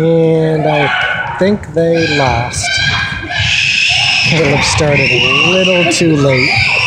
And I think they lost. Caleb started a little too late.